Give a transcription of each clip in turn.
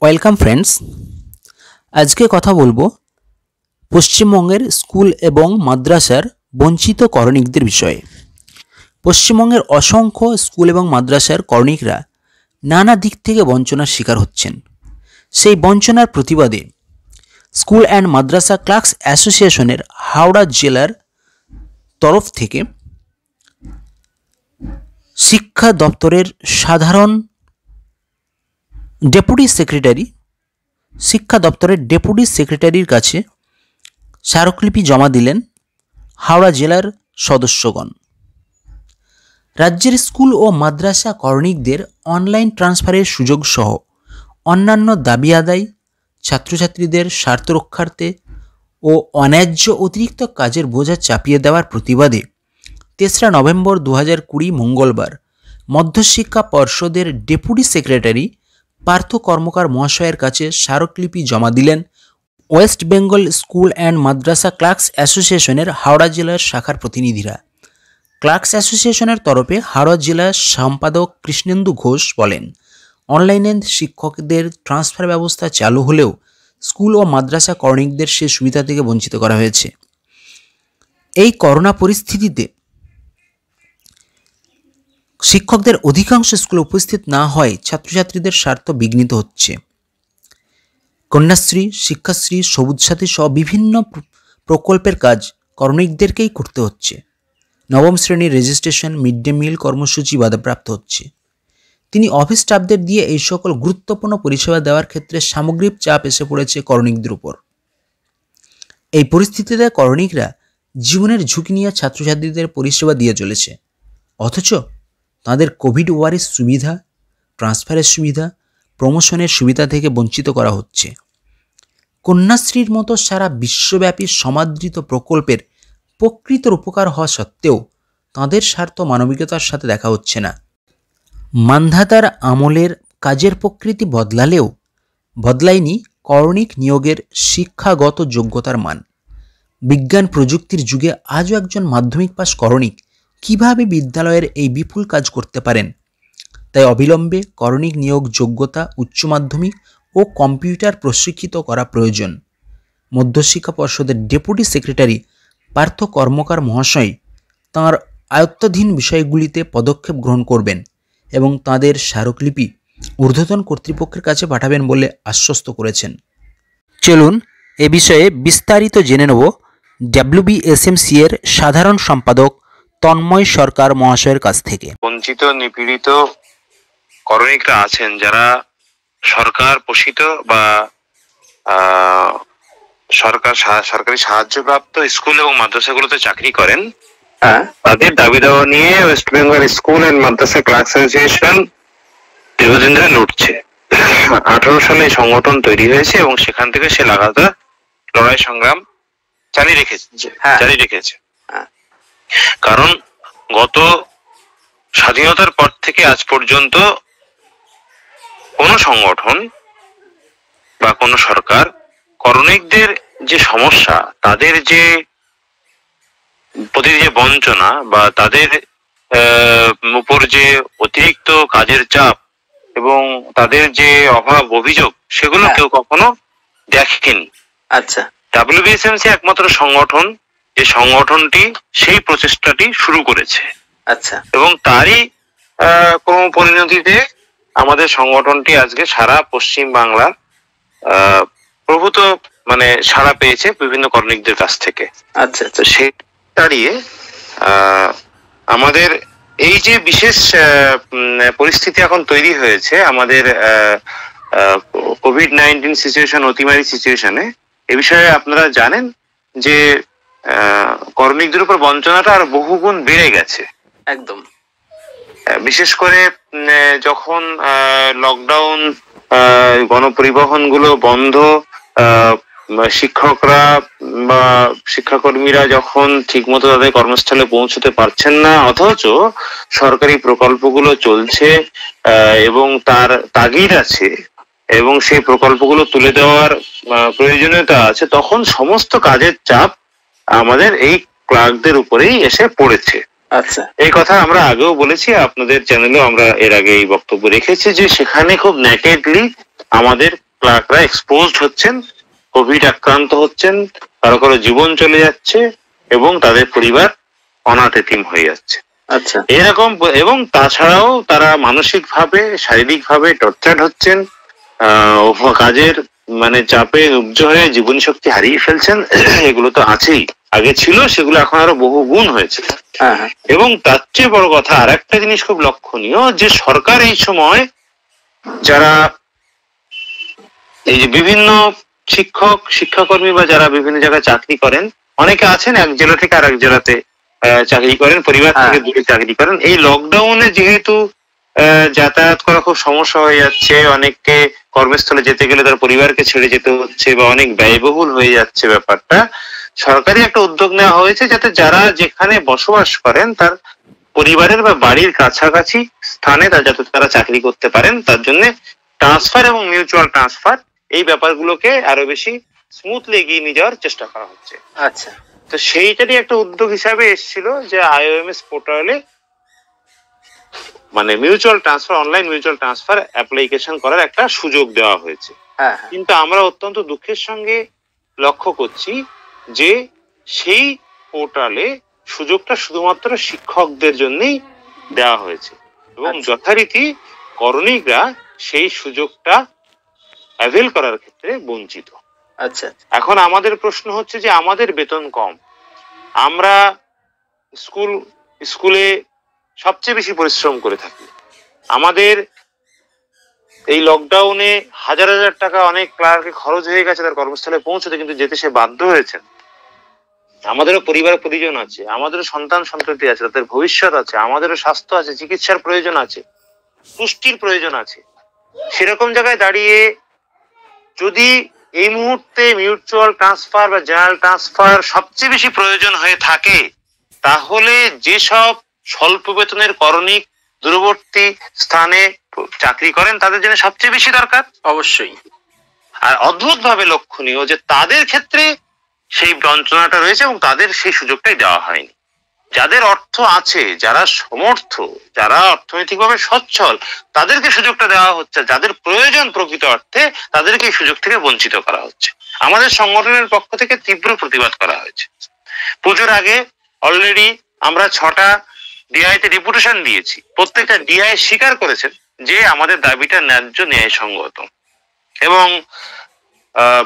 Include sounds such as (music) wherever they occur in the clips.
Welcome friends আজকে কথা বলব পশ্চিমবঙ্গের স্কুল এবং মাদ্রাসার বঞ্চিত করণিকদের বিষয়ে। পশ্চিমবঙ্গের অসংখ্য স্কুল এবং মাদ্রাসার করণিকরা নানা দিক থেকে বঞ্চনার শিকার হচ্ছেন। সেই বঞ্চনার প্রতিবাদে স্কুল অ্যান্ড মাদ্রাসা ক্লার্কস অ্যাসোসিয়েশনের হাওড়া জেলার তরফ থেকে শিক্ষা দপ্তরের সাধারণ ডেপুটি সেক্রেটারি, শিক্ষা দপ্তরের ডেপুটি সেক্রেটারির কাছে স্মারকলিপি জমা দিলেন হাওড়া জেলার সদস্যগণ। রাজ্যের স্কুল ও মাদ্রাসা করণিকদের অনলাইন ট্রান্সফারের সুযোগ সহ অন্যান্য দাবি আদায়, ছাত্রছাত্রীদের স্বার্থ রক্ষার্থে ও অন্যায্য অতিরিক্ত কাজের বোঝা চাপিয়ে দেওয়ার প্রতিবাদে তেসরা নভেম্বর দু কুড়ি মঙ্গলবার মধ্যশিক্ষা পর্ষদের ডেপুটি সেক্রেটারি পার্থ কর্মকার মহাশয়ের কাছে স্মারকলিপি জমা দিলেন West Bengal school and Madrasa clerks অ্যাসোসিয়েশনের হাওড়া জেলার শাখার প্রতিনিধিরা। ক্লার্কস অ্যাসোসিয়েশনের তরফে হাওড়া জেলার সম্পাদক কৃষ্ণেন্দু ঘোষ বলেন, অনলাইনে শিক্ষকদের ট্রান্সফার ব্যবস্থা চালু হলেও স্কুল ও মাদ্রাসা কর্ণিকদের সে সুবিধা থেকে বঞ্চিত করা হয়েছে। এই করোনা পরিস্থিতিতে শিক্ষকদের অধিকাংশ স্কুলে উপস্থিত না হয় ছাত্রছাত্রীদের স্বার্থ বিঘ্নিত হচ্ছে। কন্যাশ্রী, শিক্ষাশ্রী সবুজ সাথী সহ বিভিন্ন প্রকল্পের কাজ করণিকদেরকেই করতে হচ্ছে। নবম শ্রেণির রেজিস্ট্রেশন, মিড ডে মিল কর্মসূচি বাধাপ্রাপ্ত হচ্ছে। তিনি অফিস স্টাফদের দিয়ে এই সকল গুরুত্বপূর্ণ পরিষেবা দেওয়ার ক্ষেত্রে সামগ্রিক চাপ এসে পড়েছে করণিকদের উপর। এই পরিস্থিতিতে করণিকরা জীবনের ঝুঁকি নিয়ে ছাত্রছাত্রীদের পরিষেবা দিয়ে চলেছে। অথচ তাদের কোভিড ওয়ারের সুবিধা, ট্রান্সফারের সুবিধা, প্রমোশনের সুবিধা থেকে বঞ্চিত করা হচ্ছে। কন্যাশ্রীর মতো সারা বিশ্বব্যাপী সমাদৃত প্রকল্পের প্রকৃত উপকার হওয়া সত্ত্বেও তাঁদের স্বার্থ মানবিকতার সাথে দেখা হচ্ছে না। মান্ধাতার আমলের কাজের প্রকৃতি বদলালেও বদলায়নি করণিক নিয়োগের শিক্ষাগত যোগ্যতার মান। বিজ্ঞান প্রযুক্তির যুগে আজও একজন মাধ্যমিক পাশ করণিক কীভাবে বিদ্যালয়ের এই বিপুল কাজ করতে পারেন? তাই অবিলম্বে করণিক নিয়োগ যোগ্যতা, উচ্চ মাধ্যমিক ও কম্পিউটার প্রশিক্ষিত করা প্রয়োজন। মধ্যশিক্ষা পর্ষদের ডেপুটি সেক্রেটারি, পার্থ কর্মকার মহাশয় তাঁর আয়ত্তাধীন বিষয়গুলিতে পদক্ষেপ গ্রহণ করবেন এবং তাদের স্মারকলিপি ঊর্ধ্বতন কর্তৃপক্ষের কাছে পাঠাবেন বলে আশ্বস্ত করেছেন। চলুন এ বিষয়ে বিস্তারিত জেনে নেব। ডাব্লিউবিএসএমসি এর সাধারণ সম্পাদক তন্ময় সরকার মহাশয়ের কাছ থেকে। বঞ্চিত নিপীড়িত করণিকরা আছেন যারা সরকার পোষিত বা সরকার সরকারি সাহায্যপ্রাপ্ত স্কুল এবং মাদ্রাসাগুলোতে চাকরি করেন। হ্যাঁ তাদের দাবি দাওয়া নিয়ে West Bengal school and Madrasa class association দীর্ঘদিন ধরে লড়ছে। আঠারো সালে সংগঠন তৈরি হয়েছে এবং সেখান থেকে সে লাগাতার লড়াই সংগ্রাম চালিয়ে রেখেছে হ্যাঁ। চালিয়ে রেখেছে। কারণ গত স্বাধীনতার পর থেকে আজ পর্যন্ত কোন সংগঠন বা কোন সরকার করণিকদের যে সমস্যা তাদের যে প্রতি যে বঞ্চনা বা তাদের উপর যে অতিরিক্ত কাজের চাপ এবং তাদের যে অভাব অভিযোগ সেগুলো হ্যাঁ। কেউ কখনো দেখেনি আচ্ছা ডাব্লিউবিএসএমসি একমাত্র সংগঠন যে সংগঠনটি সেই প্রচেষ্টাটি শুরু করেছে। আচ্ছা। এবং তারই ক্রম পরিণতিতে আমাদের সংগঠনটি আজকে সারা পশ্চিম বাংলা প্রভূত মানে সাড়া পেয়েছে বিভিন্ন কর্মিকদের কাছ থেকে। আচ্ছা আচ্ছা। সে দাঁড়িয়ে আমাদের এই যে বিশেষ পরিস্থিতি এখন তৈরি হয়েছে আমাদের কোভিড নাইন্টিন সিচুয়েশন অতিমারি সিচুয়েশনে এ বিষয়ে আপনারা জানেন যে কর্মিকদের উপর বঞ্চনাটা আর বহুগুণ বেড়ে গেছে। একদম। বিশেষ করে যখন লকডাউন গণপরিবহনগুলো বন্ধ শিক্ষকরা বা শিক্ষাকর্মীরা যখন ঠিকমতো তাদের কর্মস্থলে পৌঁছতে পারছেন না অথচ সরকারি প্রকল্পগুলো চলছে এবং তার তাগিদ আছে এবং সেই প্রকল্পগুলো তুলে দেওয়ার প্রয়োজনীয়তা আছে তখন সমস্ত কাজের চাপ আমাদের এই ক্লার্কদের উপরেই এসে পড়েছে। আচ্ছা। এই কথা আমরা আগেও বলেছি আপনাদের চ্যানেলেও আমরা এর আগে এই বক্তব্য রেখেছি যে সেখানে খুব ন্যাকেডলি আমাদের ক্লার্করা এক্সপোজড হচ্ছেন কোভিড আক্রান্ত হচ্ছেন কারও কারও জীবন চলে যাচ্ছে এবং তাদের পরিবার অনাথ এতিম হয়ে যাচ্ছে। আচ্ছা। এরকম এবং তাছাড়াও তারা মানসিকভাবে শারীরিকভাবে টর্চার্ড হচ্ছেন আহ, ওভ- কাজের মানে চাপে উজ্জ হয়ে জীবন শক্তি হারিয়ে ফেলছেন (clears throat) এগুলো তো আছেই। আগে ছিল সেগুলো এখন আরও বহু গুণ হয়েছে। হ্যাঁ হ্যাঁ। এবং তার চেয়ে বড় কথা আর একটা জিনিস খুব লক্ষণীয় যে সরকার এই সময় যারা এই যে বিভিন্ন শিক্ষক শিক্ষাকর্মী বা যারা বিভিন্ন জায়গায় চাকরি করেন অনেকে আছেন এক জেলা থেকে আর এক জেলাতে চাকরি করেন পরিবার থেকে হ্যাঁ। দূরে চাকরি করেন। এই লকডাউনে যেহেতু আহ, যাতায়াত করা খুব সমস্যা হয়ে যাচ্ছে অনেককে কর্মস্থলে যেতে গেলে তার পরিবারকে ছেড়ে যেতে হচ্ছে বা অনেক ব্যয়বহুল হয়ে যাচ্ছে ব্যাপারটা সরকারি একটা উদ্যোগ নেওয়া হয়েছে যাতে যারা যেখানে বসবাস করেন তার পরিবারের বা বাড়ির কাছাকাছি স্থানে তা যাতে তারা চাকরি করতে পারেন তার জন্য ট্রান্সফার এবং মিউচুয়াল ট্রান্সফার এই ব্যাপারগুলোকে আরও বেশি স্মুথলি এগিয়ে নিয়ে যাওয়ার চেষ্টা করা হচ্ছে। আচ্ছা। তো সেইটারই একটা উদ্যোগ হিসাবে এসেছিল যে আইওএমএস পোর্টালে মানে mutual transfer online mutual transfer application করার একটা সুযোগ দেওয়া হয়েছে। হ্যাঁ হ্যাঁ। কিন্তু আমরা অত্যন্ত দুঃখের সঙ্গে লক্ষ্য করছি যে সেই পোর্টালে সুযোগটা শুধুমাত্র শিক্ষকদের জন্যই দেওয়া হয়েছে। এবং আচ্ছা। যথারীতি করণিকরা সেই সুযোগটা অ্যাভেল করার ক্ষেত্রে বঞ্চিত। আচ্ছা। এখন আমাদের প্রশ্ন হচ্ছে যে আমাদের বেতন কম। আমরা স্কুল স্কুলে সবচেয়ে বেশি পরিশ্রম করে থাকি। আমাদের এই লকডাউনে হাজার হাজার টাকা অনেক ক্লার্কে খরচ হয়ে গেছে, তার কর্মস্থলে পৌঁছতে কিন্তু যেতে সে বাধ্য হয়েছেন। আমাদেরও পরিবার পরিজন আছে, আমাদেরও সন্তান সন্ততি আছে, তাদের ভবিষ্যৎ আছে, আমাদেরও স্বাস্থ্য আছে, চিকিৎসার প্রয়োজন আছে, পুষ্টির প্রয়োজন আছে। সেরকম জায়গায় দাঁড়িয়ে যদি এই মুহূর্তে মিউচুয়াল ট্রান্সফার বা জেনারেল ট্রান্সফার সবচেয়ে বেশি প্রয়োজন হয়ে থাকে, তাহলে যেসব স্বল্প বেতনের করণিক দূরবর্তী স্থানে চাকরি করেন তাদের জন্য সবচেয়ে বেশি দরকার? অবশ্যই। আর অদ্ভুত ভাবে লক্ষণীয় যে তাদের ক্ষেত্রে সেই বঞ্চনাটা রয়েছে এবং তাদের সেই সুযোগটাই দেওয়া হয়নি। যাদের অর্থ আছে যারা সমর্থ যারা অর্থনৈতিকভাবে সচ্ছল তাদেরকে সুযোগটা দেওয়া হচ্ছে। যাদের প্রয়োজন প্রকৃত অর্থে তাদেরকে এই সুযোগ থেকে বঞ্চিত করা হচ্ছে। আমাদের সংগঠনের পক্ষ থেকে তীব্র প্রতিবাদ করা হয়েছে। পুজোর আগে অলরেডি আমরা ছটা ডিআই তে ডেপুটেশন দিয়েছি। প্রত্যেকটা ডিআই স্বীকার করেছেন যে আমাদের দাবিটা ন্যায্য ন্যায়সঙ্গত এবং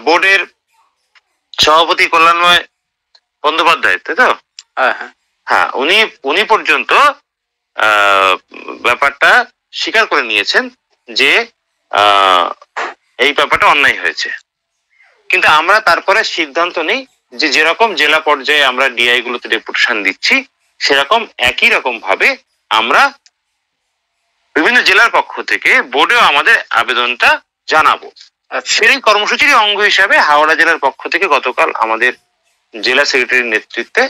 বোর্ডের সভাপতি কল্যাণময় বন্দ্যোপাধ্যায় তাই তো? হ্যাঁ হ্যাঁ। হ্যাঁ উনি উনি পর্যন্ত আহ, ব্যাপারটা স্বীকার করে নিয়েছেন যে আহ, এই ব্যাপারটা অন্যায় হয়েছে। কিন্তু আমরা তারপরে সিদ্ধান্ত নেই যে যেরকম জেলা পর্যায়ে আমরা ডিআই গুলোতে ডেপুটেশন দিচ্ছি সেরকম একই রকম ভাবে আমরা বিভিন্ন জেলার পক্ষ থেকে বোর্ডেও আমাদের আবেদনটা জানাব। সেই কর্মসূচির অঙ্গ হিসাবে হাওড়া জেলার পক্ষ থেকে গতকাল আমাদের জেলা সেক্রেটারির নেতৃত্বে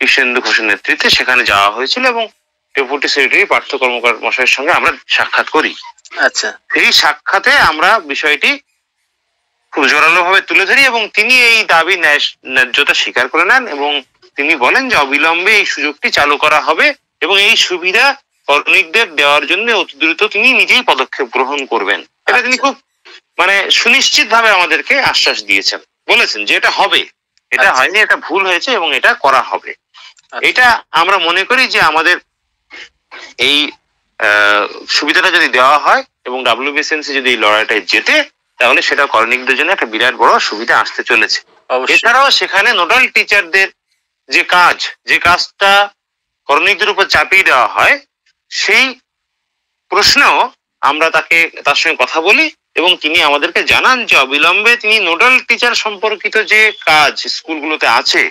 কৃষ্ণেন্দু ঘোষের নেতৃত্বে সেখানে যাওয়া হয়েছিল এবং ডেপুটি সেক্রেটারি পার্থ কর্মকার মশাইয়ের সঙ্গে আমরা সাক্ষাৎ করি। আচ্ছা। এই সাক্ষাতে আমরা বিষয়টি খুব জোরালো ভাবে তুলে ধরি এবং তিনি এই দাবি ন্যায়- ন্যায্যতা স্বীকার করে নেন এবং তিনি বলেন যে অবিলম্বে এই সুযোগটি চালু করা হবে এবং এই সুবিধা কর্মীদের দেওয়ার জন্য অতি দ্রুত তিনি নিজেই পদক্ষেপ গ্রহণ করবেন। এটা তিনি খুব মানে সুনিশ্চিত ভাবে আমাদেরকে আশ্বাস দিয়েছেন। বলেছেন যে এটা হবে। এটা আচ্ছা। হয়নি এটা ভুল হয়েছে এবং এটা করা হবে। আচ্ছা। এটা আমরা মনে করি যে আমাদের এই সুবিধাটা যদি দেওয়া হয় এবং ডাব্লিউবিএসএনসি যদি এই লড়াইটায় জেতে তাহলে সেটা করণিকদের জন্য একটা বিরাট বড় সুবিধা আসতে চলেছে। এছাড়াও সেখানে নোডাল টিচারদের যে কাজ যে কাজটা করণিকদের উপর চাপিয়ে দেওয়া হয় সেই প্রশ্নেও আমরা তাকে তার সঙ্গে কথা বলি এবং তিনি আমাদেরকে জানান যে অবিলম্বে তিনি নোডাল টিচার সম্পর্কিত যে কাজ স্কুলগুলোতে আছে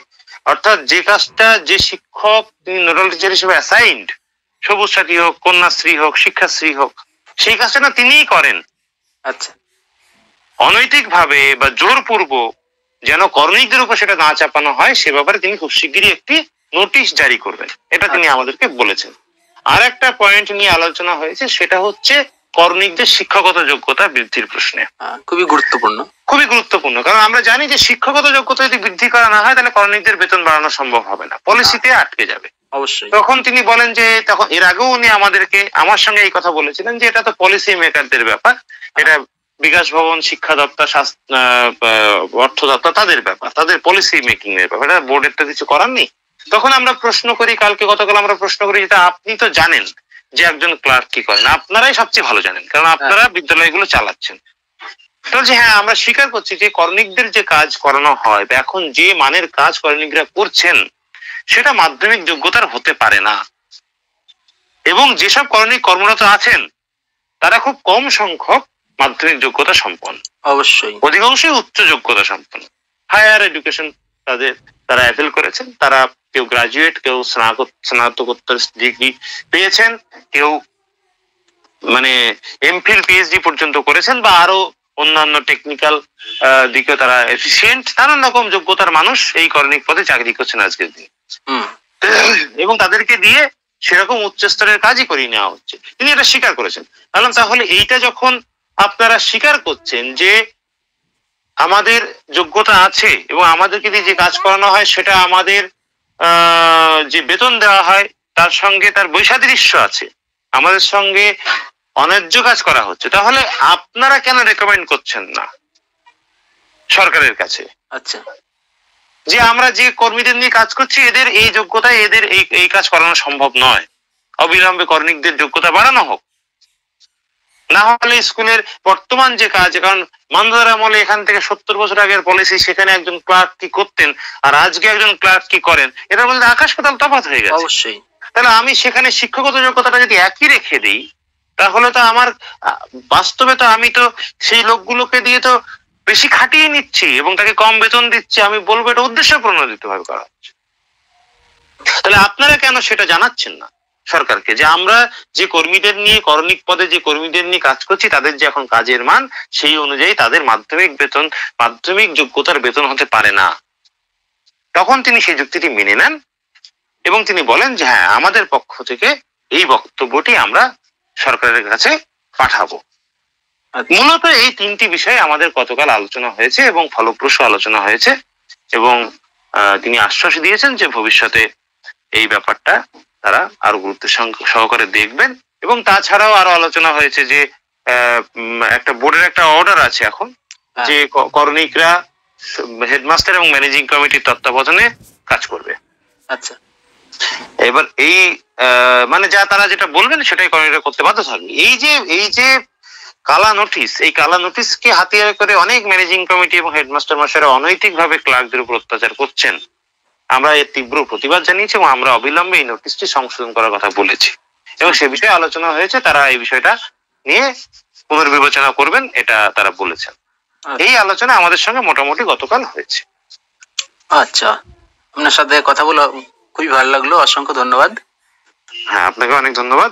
অর্থাৎ যে কাজটা যে শিক্ষক তিনি নোডাল টিচার হিসেবে অ্যাসাইন্ড সবুজ সাথী হোক কন্যাশ্রী হোক শিক্ষাশ্রী হোক সেই কাজটা না তিনিই করেন। আচ্ছা। অনৈতিক ভাবে বা জোরপূর্বক যেন কর্মীদের উপর সেটা না চাপানো হয় সে ব্যাপারে তিনি খুব শিগগিরই একটি নোটিশ জারি করবেন। এটা তিনি আমাদেরকে বলেছেন। আর একটা পয়েন্ট নিয়ে আলোচনা হয়েছে সেটা হচ্ছে কর্মীদের শিক্ষাগত যোগ্যতা বৃদ্ধির প্রশ্নে। খুবই গুরুত্বপূর্ণ। খুবই গুরুত্বপূর্ণ কারণ আমরা জানি যে শিক্ষাগত যোগ্যতা যদি বৃদ্ধি করা না হয় তাহলে কর্মীদের বেতন বাড়ানো সম্ভব হবে না। পলিসিতে আটকে যাবে। অবশ্যই। তখন তিনি বলেন যে তখন এর আগেও উনি আমাদেরকে আমার সঙ্গে এই কথা বলেছিলেন যে এটা তো পলিসি মেকারদের ব্যাপার। এটা বিকাশ ভবন শিক্ষা দপ্তর অর্থ দপ্তর তাদের ব্যাপার তাদের পলিসি মেকিং এর ব্যাপার। এটা বোর্ডের তো কিছু করার নেই। তখন আমরা প্রশ্ন করি কালকে গতকাল আমরা প্রশ্ন করি যেটা আপনি তো জানেন যে একজন ক্লার্ক কি করেন। আপনারাই সবচেয়ে ভালো জানেন কারণ আপনারা বিদ্যালয়গুলো চালাচ্ছেন। বলছে হ্যাঁ আমরা স্বীকার করছি যে করণিকদের যে কাজ করানো হয় বা এখন যে মানের কাজ করণিকরা করছেন সেটা মাধ্যমিক যোগ্যতার হতে পারে না। এবং যেসব করণিক কর্মরত আছেন তারা খুব কম সংখ্যক মাধ্যমিক যোগ্যতা সম্পন্ন। অবশ্যই। অধিকাংশই উচ্চ যোগ্যতা সম্পন্ন। হায়ার এডুকেশন তাদের তারা অ্যাপেল করেছেন। তারা কেউ গ্রাজুয়েট কেউ স্নাতক স্নাতকোত্তর ডিগ্রি পেয়েছেন। কেউ মানে এমফিল পিএইচডি পর্যন্ত করেছেন বা আরও অন্যান্য টেকনিক্যাল দিকে তারা এফিসিয়েন্ট নানান রকম যোগ্যতার মানুষ এই করণিক পদে চাকরি করছেন আজকের দিনে। হুম। এবং তাদেরকে দিয়ে সেরকম উচ্চস্তরের কাজই করিয়ে নেওয়া হচ্ছে। তিনি এটা স্বীকার করেছেন। বললাম তাহলে এইটা যখন আপনারা স্বীকার করছেন যে আমাদের যোগ্যতা আছে এবং আমাদেরকে দিয়ে যে কাজ করানো হয় সেটা আমাদের আহ, যে বেতন দেওয়া হয় তার সঙ্গে তার বৈসাদৃশ্য আছে। আমাদের সঙ্গে অন্যায্য কাজ করা হচ্ছে। তাহলে আপনারা কেন রেকমেন্ড করছেন না সরকারের কাছে? আচ্ছা। যে আমরা যে কর্মীদের নিয়ে কাজ করছি এদের এই যোগ্যতায় এদের এই এই কাজ করানো সম্ভব নয়। অবিলম্বে কর্মীদের যোগ্যতা বাড়ানো হোক। না হলে স্কুলের বর্তমান যে কাজ কারণ মান্দার আমলে এখান থেকে সত্তর বছর আগের পলিসি সেখানে একজন ক্লার্ক কি করতেন আর আজকে একজন ক্লার্ক কি করেন? এটার মধ্যে আকাশ পাতাল তফাত হয়ে গেছে। অবশ্যই। তাহলে আমি সেখানে শিক্ষকতা যোগ্যতাটা যদি একই রেখে দিই তাহলে তো আমার বাস্তবে তো আমি তো সেই লোকগুলোকে দিয়ে তো বেশি খাটিয়ে নিচ্ছি এবং তাকে কম বেতন দিচ্ছি আমি বলব এটা উদ্দেশ্য প্রণোদিত ভাবে করা হচ্ছে তাহলে আপনারা কেন সেটা জানাচ্ছেন না? সরকারকে যে আমরা যে কর্মীদের নিয়ে, করণিক পদে যে কর্মীদের নিয়ে কাজ করছি, তাদের যে এখন কাজের মান, সেই অনুযায়ী তাদের মাধ্যমিক বেতন, মাধ্যমিক যোগ্যতার বেতন হতে পারে না তখন তিনি সেই যুক্তিটি মেনে নেন এবং তিনি বলেন যে হ্যাঁ আমাদের পক্ষ থেকে এই বক্তব্যটি আমরা সরকারের কাছে পাঠাবো। মূলত এই তিনটি বিষয়ে আমাদের গতকাল আলোচনা হয়েছে এবং ফলপ্রসূ আলোচনা হয়েছে এবং তিনি আশ্বাস দিয়েছেন যে ভবিষ্যতে এই ব্যাপারটা তারা আরও গুরুত্ব সহকারে দেখবেন। এবং তাছাড়াও আরও আলোচনা হয়েছে যে একটা বোর্ডের একটা অর্ডার আছে এখন হ্যাঁ। যে করণিকরা হেডমাস্টার এবং ম্যানেজিং কমিটির তত্ত্বাবধানে কাজ করবে। আচ্ছা। এবার এই মানে যা তারা যেটা বলবেন সেটাই কর্মীরা করতে বাধ্য থাকবে। এই যে এই যে কালা নোটিশ এই কালা নোটিশকে হাতিয়ার করে অনেক ম্যানেজিং কমিটি এবং হেডমাস্টার মশাইরা অনৈতিকভাবে ক্লার্কদের উপর অত্যাচার করছেন। আমরা এর তীব্র প্রতিবাদ জানিয়েছি এবং আমরা অবিলম্বে এই নোটিশটি সংশোধন করার কথা বলেছি। এবং সে বিষয়ে আলোচনা হয়েছে তারা এই বিষয়টা নিয়ে পুনর্বিবেচনা করবেন এটা তারা বলেছেন। আচ্ছা। এই আলোচনা আমাদের সঙ্গে মোটামুটি গতকাল হয়েছে। আচ্ছা আপনার সাথে কথা বলা খুবই ভালো লাগল অসংখ্য ধন্যবাদ। হ্যাঁ আপনাকে অনেক ধন্যবাদ।